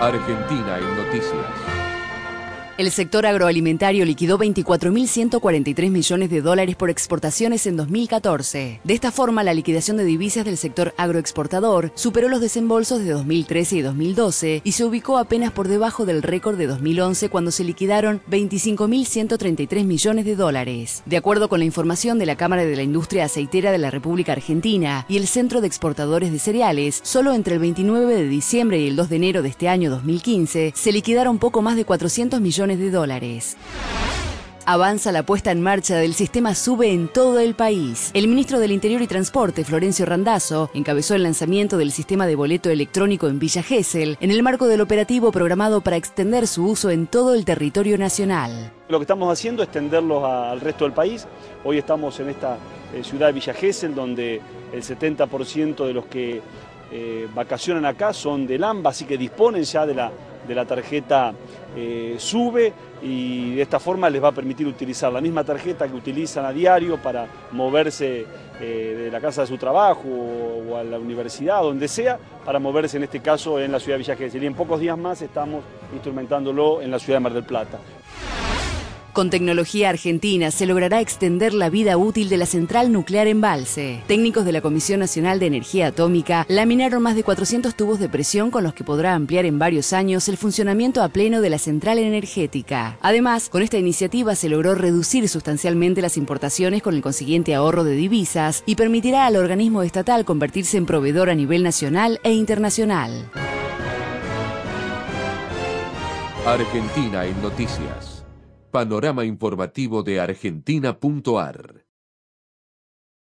Argentina en noticias. El sector agroalimentario liquidó 24.143 millones de dólares por exportaciones en 2014. De esta forma, la liquidación de divisas del sector agroexportador superó los desembolsos de 2013 y 2012 y se ubicó apenas por debajo del récord de 2011 cuando se liquidaron 25.133 millones de dólares. De acuerdo con la información de la Cámara de la Industria Aceitera de la República Argentina y el Centro de Exportadores de Cereales, solo entre el 29 de diciembre y el 2 de enero de este año 2015 se liquidaron poco más de 400 millones de dólares. Avanza la puesta en marcha del sistema SUBE en todo el país. El ministro del Interior y Transporte, Florencio Randazzo, encabezó el lanzamiento del sistema de boleto electrónico en Villa Gesell en el marco del operativo programado para extender su uso en todo el territorio nacional. Lo que estamos haciendo es extenderlo al resto del país. Hoy estamos en esta eh, ciudad de Villa Gesell, donde el 70% de los que eh, vacacionan acá son del AMBA, así que disponen ya de la de la tarjeta eh, sube y de esta forma les va a permitir utilizar la misma tarjeta que utilizan a diario para moverse eh, de la casa de su trabajo o, a la universidad, donde sea, para moverse en este caso en la ciudad de Villa Gesell. Y en pocos días más estamos instrumentándolo en la ciudad de Mar del Plata. Con tecnología argentina se logrará extender la vida útil de la central nuclear Embalse. Técnicos de la Comisión Nacional de Energía Atómica laminaron más de 400 tubos de presión con los que podrá ampliar en varios años el funcionamiento a pleno de la central energética. Además, con esta iniciativa se logró reducir sustancialmente las importaciones con el consiguiente ahorro de divisas y permitirá al organismo estatal convertirse en proveedor a nivel nacional e internacional. Argentina en noticias. Panorama informativo de Argentina.ar